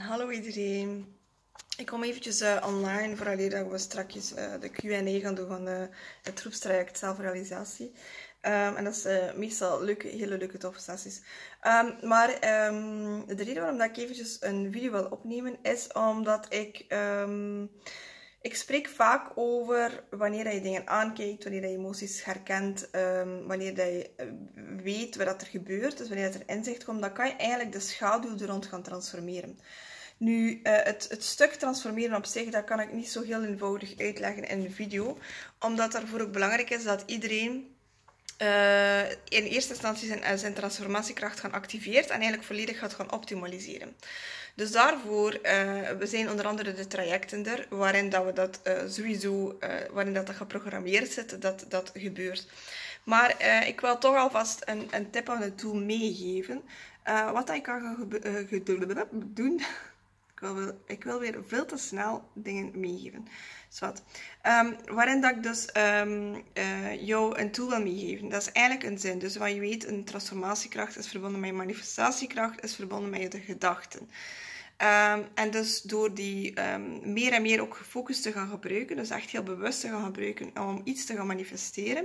Hallo iedereen. Ik kom eventjes uh, online voor dat we straks uh, de Q&A gaan doen van uh, het groepstraject zelfrealisatie. Um, en dat is meestal leuke, hele leuke toffe sessies. Um, maar um, de reden waarom dat ik eventjes een video wil opnemen is omdat ik... ik spreek vaak over wanneer je dingen aankijkt, wanneer je emoties herkent, wanneer je weet wat er gebeurt, dus wanneer er inzicht komt, dan kan je eigenlijk de schaduw er rond gaan transformeren. Nu, uh, het, het, stuk transformeren op zich, dat kan ik niet zo heel eenvoudig uitleggen in een video. Omdat daarvoor ook belangrijk is dat iedereen uh, in eerste instantie zijn, eh, zijn transformatiekracht gaan activeert en eigenlijk volledig gaat gaan optimaliseren. Dus daarvoor uh, we zijn onder andere de trajecten er, waarin dat we dat sowieso, waarin dat, dat geprogrammeerd zit, dat dat gebeurt. Maar ik wil toch alvast een, een tip aan de tool meegeven. wat ik kan gaan doen ik wil weer veel te snel dingen meegeven. Zwat. Um, waarin dat ik dus um, uh, jou een tool wil meegeven. Dat is eigenlijk een zin. Dus wat je weet, een transformatiekracht is verbonden met manifestatiekracht, is verbonden met de gedachten. Um, en dus door die meer en meer ook gefocust te gaan gebruiken, dus echt heel bewust te gaan gebruiken om iets te gaan manifesteren,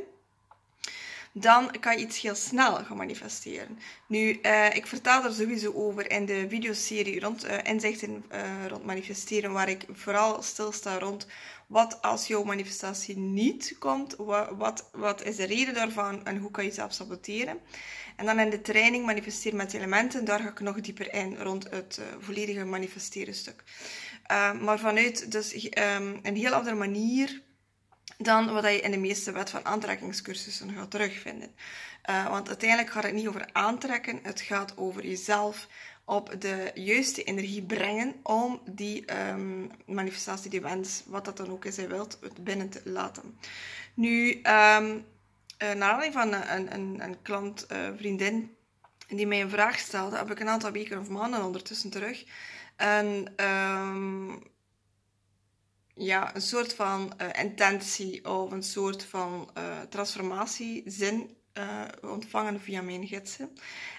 dan kan je iets heel snel gaan manifesteren. Nu, uh, ik vertel er sowieso over in de videoserie rond uh, inzichten uh, rond manifesteren, waar ik vooral stilsta rond wat als jouw manifestatie niet komt, wat, wat, wat is de reden daarvan en hoe kan je zelf saboteren. En dan in de training manifesteren met elementen, daar ga ik nog dieper in rond het volledige manifesteren stuk. maar vanuit dus um, een heel andere manier dan wat je in de meeste wet van aantrekkingscursussen gaat terugvinden. Uh, want uiteindelijk gaat het niet over aantrekken, het gaat over jezelf op de juiste energie brengen om die um, manifestatie, die wens, wat dat dan ook is, je wilt, binnen te laten. Nu, um, naar aanleiding van een, een, een klant, uh, vriendin, die mij een vraag stelde, heb ik een aantal weken of maanden ondertussen terug. En um, ja, een soort van uh, intentie of een soort van uh, transformatiezin uh, ontvangen via mijn gidsen.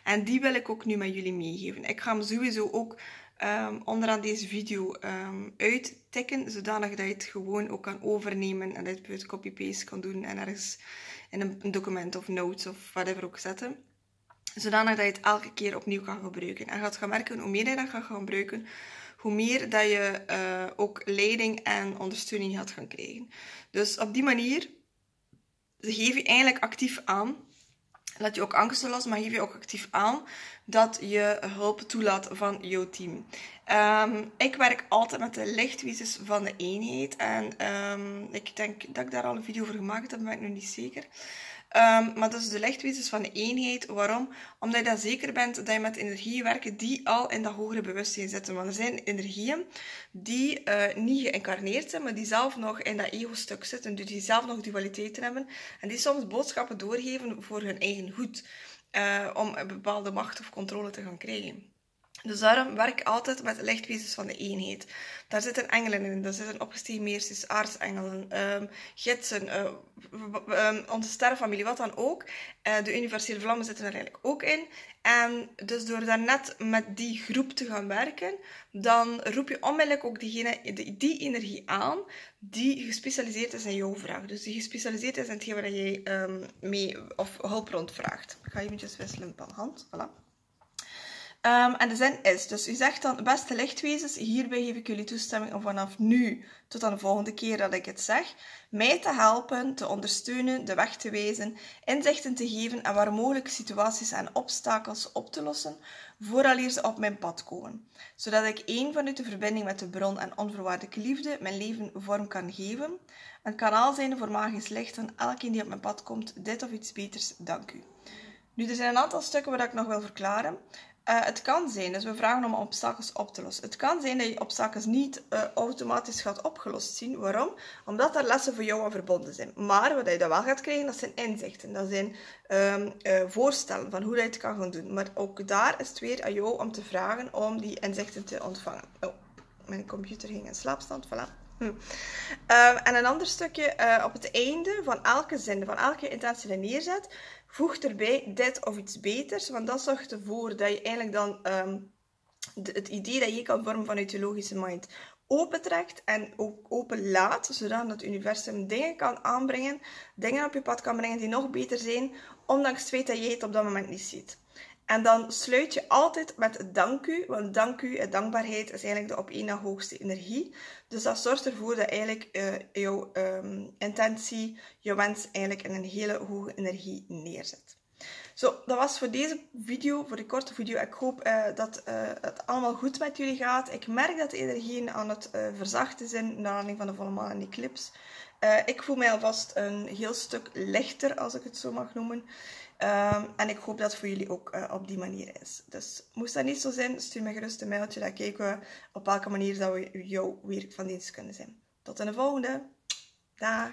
En die wil ik ook nu met jullie meegeven. Ik ga hem sowieso ook um, onderaan deze video um, uittikken, zodanig dat je het gewoon ook kan overnemen en dat je het copy-paste kan doen en ergens in een, een document of notes of whatever ook zetten zodanig dat je het elke keer opnieuw kan gebruiken. En gaat gaan merken, hoe meer je dat gaat gaan gebruiken, hoe meer dat je uh, ook leiding en ondersteuning gaat gaan krijgen. Dus op die manier geef je eigenlijk actief aan, laat je ook angsten los, maar geef je ook actief aan dat je hulp toelaat van jouw team. Um, ik werk altijd met de lichtwezens van de eenheid en um, ik denk dat ik daar al een video voor gemaakt heb, ben ik nog niet zeker. Um, maar is de lichtwezens van eenheid. Waarom? Omdat je dan zeker bent dat je met energieën werkt die al in dat hogere bewustzijn zitten. Want er zijn energieën die uh, niet geïncarneerd zijn, maar die zelf nog in dat ego-stuk zitten. Dus die zelf nog dualiteiten hebben. En die soms boodschappen doorgeven voor hun eigen goed. Uh, om een bepaalde macht of controle te gaan krijgen. Dus daarom werk ik altijd met lichtwezens van de eenheid. Daar zitten engelen in, daar zitten opgestegen meesters, aartsengelen, um, gidsen, uh, um, onze sterrenfamilie, wat dan ook. Uh, de universele vlammen zitten er eigenlijk ook in. En dus door daarnet met die groep te gaan werken, dan roep je onmiddellijk ook diegene, die, die energie aan die gespecialiseerd is in jouw vraag. Dus die gespecialiseerd is in hetgeen waar jij um, mee of hulp rond vraagt. Ik ga eventjes wisselen van hand. Voilà. Um, en de zin is, dus u zegt dan, beste lichtwezens, hierbij geef ik jullie toestemming om vanaf nu tot aan de volgende keer dat ik het zeg, mij te helpen, te ondersteunen, de weg te wijzen, inzichten te geven en waar mogelijk situaties en obstakels op te lossen, vooraleer ze op mijn pad komen. Zodat ik één vanuit de verbinding met de bron en onvoorwaardelijke liefde mijn leven vorm kan geven, een kanaal zijn voor magisch licht aan elkeen die op mijn pad komt, dit of iets beters, dank u. Nu, er zijn een aantal stukken waar ik nog wil verklaren. Uh, het kan zijn, dus we vragen om obstakels op te lossen. Het kan zijn dat je obstakels niet uh, automatisch gaat opgelost zien. Waarom? Omdat er lessen voor jou aan verbonden zijn. Maar wat je dan wel gaat krijgen, dat zijn inzichten. Dat zijn um, uh, voorstellen van hoe je het kan gaan doen. Maar ook daar is het weer aan jou om te vragen om die inzichten te ontvangen. Oh, mijn computer ging in slaapstand, voilà. Hm. Uh, en een ander stukje, uh, op het einde van elke zin, van elke intentie die je neerzet, voeg erbij dit of iets beters, want dat zorgt ervoor dat je eigenlijk dan um, het idee dat je kan vormen vanuit je logische mind opentrekt en ook open laat, zodat het universum dingen kan aanbrengen, dingen op je pad kan brengen die nog beter zijn, ondanks het feit dat je het op dat moment niet ziet. En dan sluit je altijd met dank u, want dank u en dankbaarheid is eigenlijk de op één na hoogste energie. Dus dat zorgt ervoor dat eigenlijk uh, jouw um, intentie, je wens eigenlijk in een hele hoge energie neerzet. Zo, dat was voor deze video, voor de korte video. Ik hoop uh, dat uh, het allemaal goed met jullie gaat. Ik merk dat de energieën aan het uh, verzachten zijn naar aanleiding van de volle maan en eclipse. ik voel mij alvast een heel stuk lichter, als ik het zo mag noemen. Um, en ik hoop dat het voor jullie ook op die manier is. Dus moest dat niet zo zijn, stuur me gerust een mailtje. Dan kijken we op welke manier dat we jou weer van dienst kunnen zijn. Tot in de volgende. Dag!